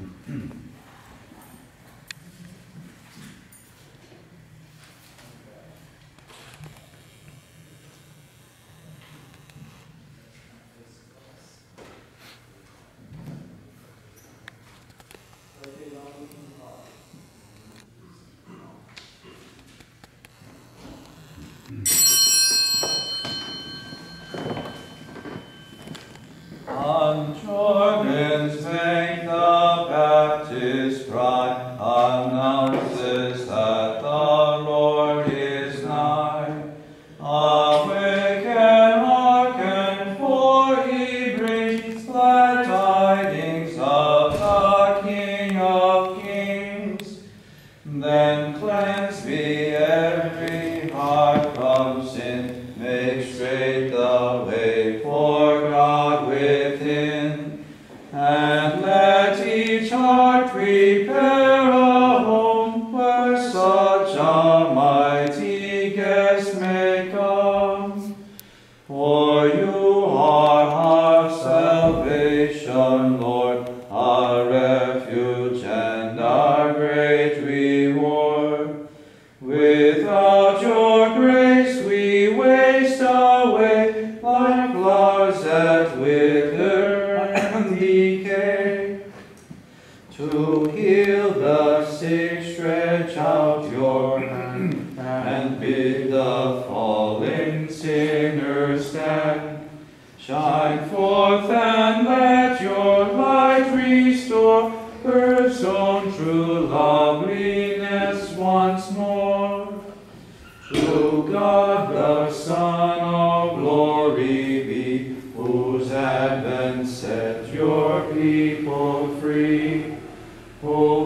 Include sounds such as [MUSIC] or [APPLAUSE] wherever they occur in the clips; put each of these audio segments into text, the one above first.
Mm-hmm. [CLEARS THROAT] salvation, Lord. loveliness once more. To God the Son of glory be, whose advent set your people free. Oh,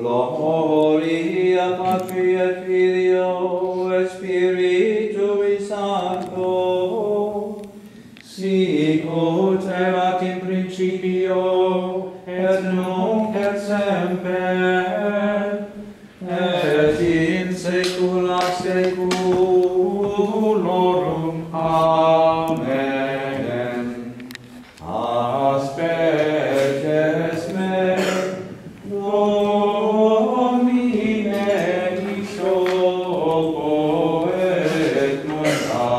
Gloria Patri et 开始啊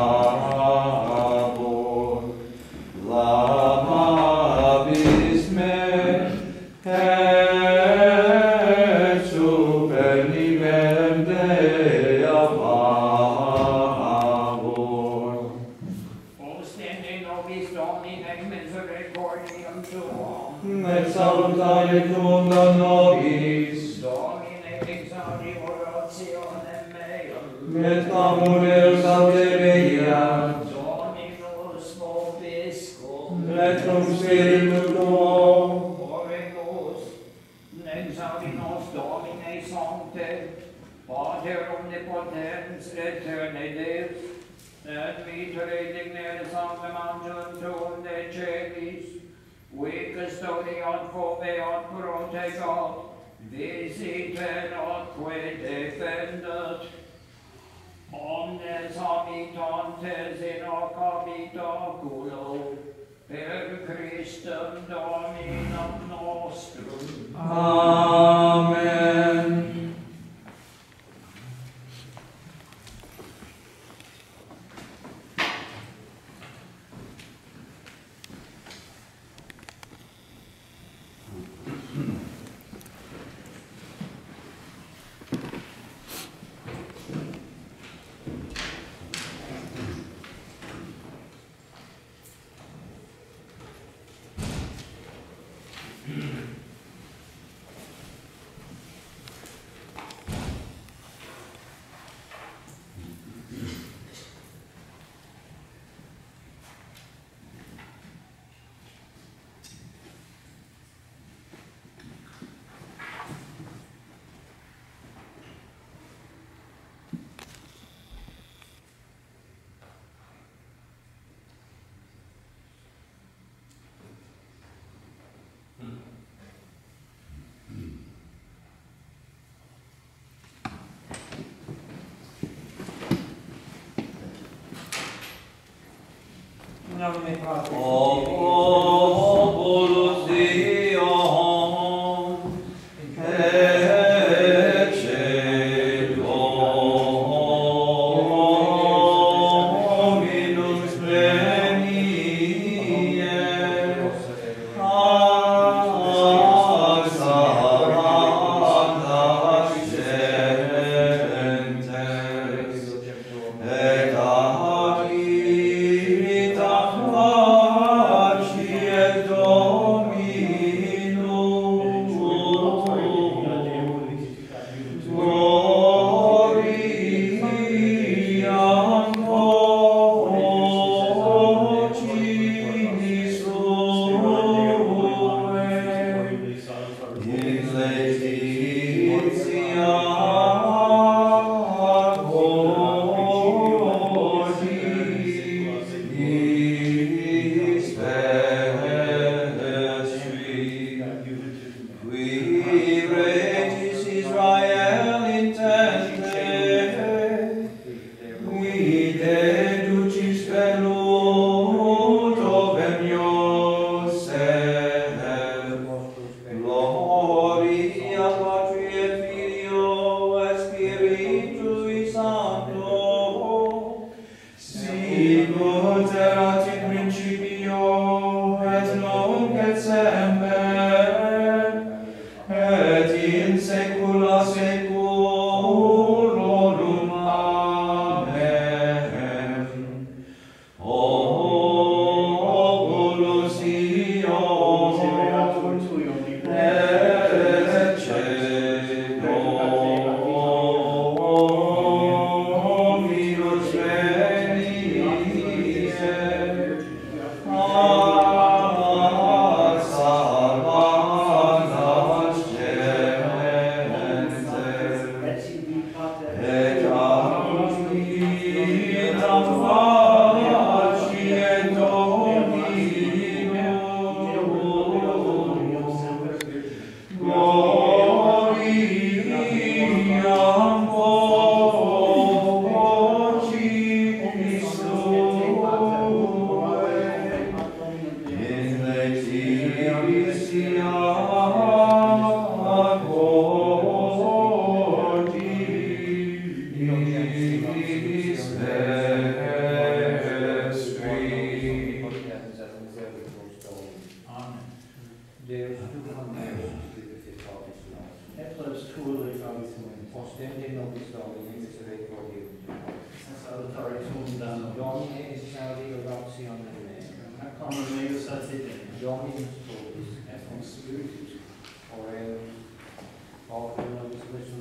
potens eterne Deus, et vitere dignere sanctam angelum tuum de celis, qui custodiat fome ot protegat, visiten otque defendat, omnes habitantes in hoc habitaculo, per Christum Dominum nostrum. Amen. 哦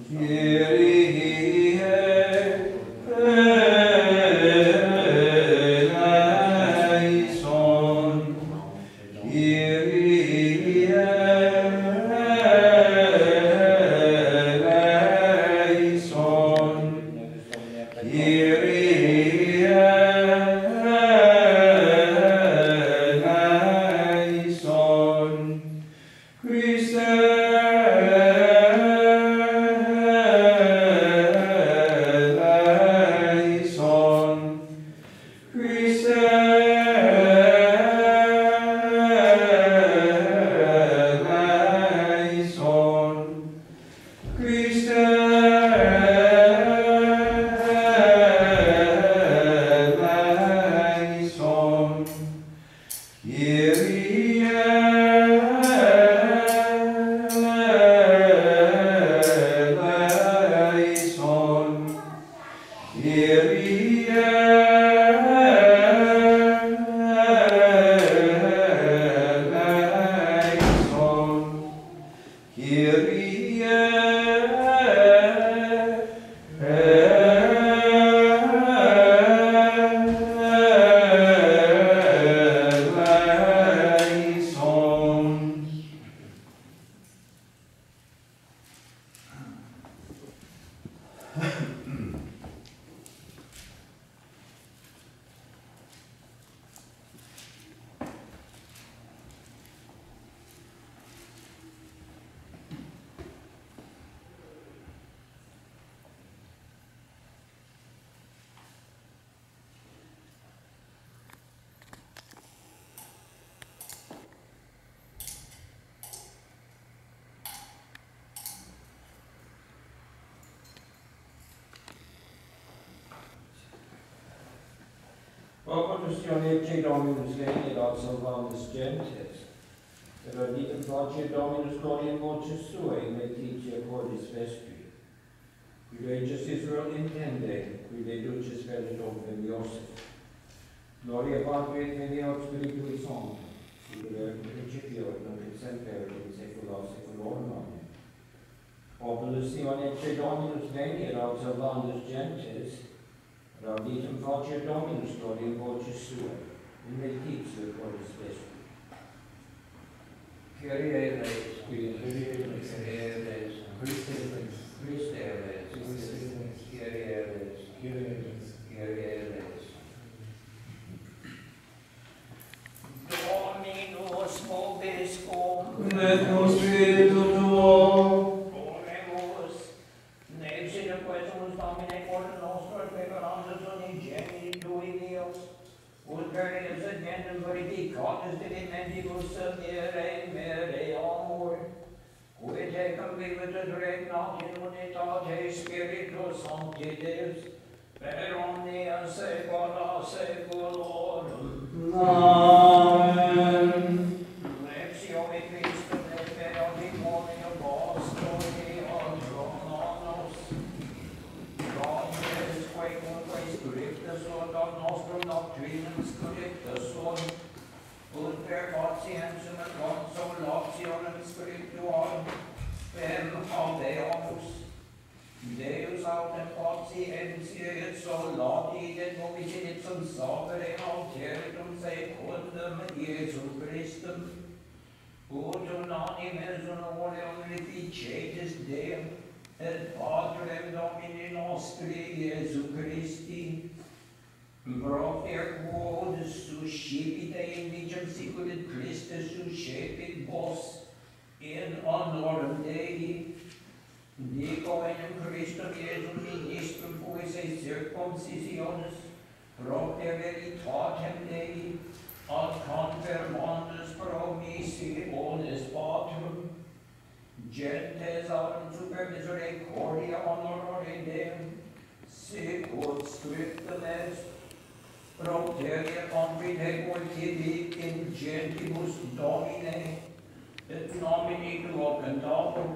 Kyrie. Ir Well, understand, Ecce Dominus Veni, ad salvamus gentes. Et ad idem face Dominus gloria in mortis sua in letitia cordis vestri. Qui regis Israel intende, qui deduces velit omnem Iosef. Gloria Patri et Filio et Spiritui Sancto, ut erat in principio et nunc et semper et in saecula saeculorum. Amen. Populus Sion Ecce Dominus Veni, ad salvamus gentes, Laudetur voce Dominus, gloria voce sua, in meltizio colis vestri. Kyrie eleis, Kyrie eleis, Kyrie eleis, Christe eleis, Christe eleis, Kyrie eleis, Kyrie eleis, Kyrie eleis, vivitus regna in unitate Spiritus Sancti Deus, per omnia saecula saeculorum. Amen. Lectio in Christum et beatimonio vostro Deo Trononos, Dominus quae cunque scriptus sunt ad nostrum doctrinum scriptus sunt, ut per patientum et consolationem scriptuarum, quem ante opus Deus autem potsi ensiet solati et mobilisum sapere alterum secundum Iesu Christum, ut unanimes honoreum reficetis Deum, et Patrem Domini nostri Iesu Christi, propter quod suscipite indigem siculit Christus suscepit vos, diedum ministrum puisse circumcisionis, propter veritatem Dei, ad confirmandus promissiones patrum, gentes ad super misericordia honorare Deum, sicut scriptum est, propteria confide multibi in gentibus Domine, et nomini glocantabum,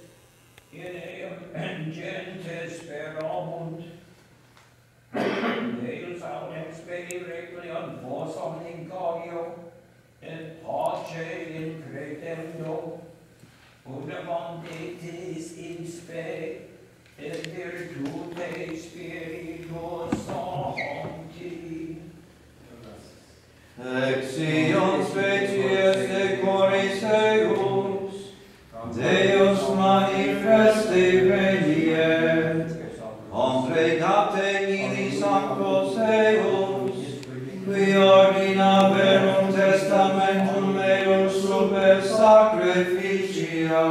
in gentes sperabunt, Deus autem speri replion vosam incogio, et pace in cretendo, ut avantetis in spe, et virtute spiritus sancti. Exion species manifesti veniet, completate ili sanctos eos, qui ordina verum testamentum meus super sacrificia,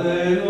Alleluia.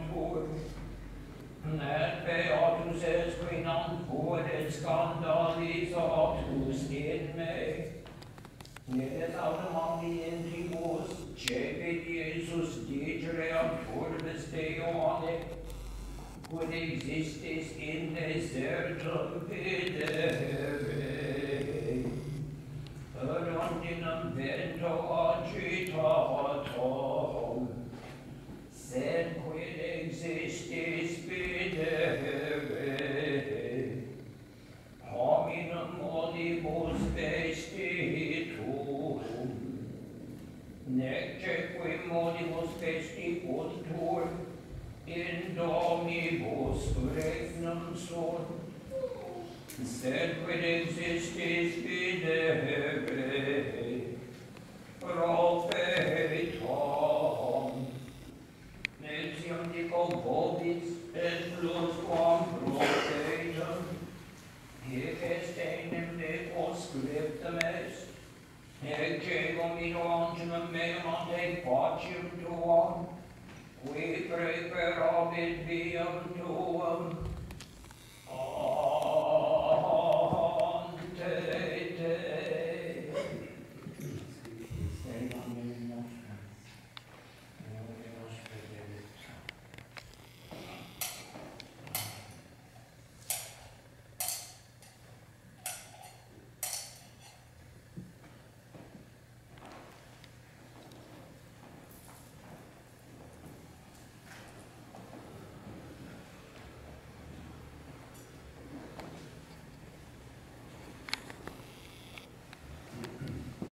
nec beatus es quinam quod scandalis actus in me. Et autem omni tribus, cepit Iesus digere urbes de Ioane, quod existis in desertum videre. Erantinam vento agit, mi vostesti contur, in Dominibus regnum sum, sed quid existis fidei, pro Nel on melande facium tuam, qui preparabit viam tuam,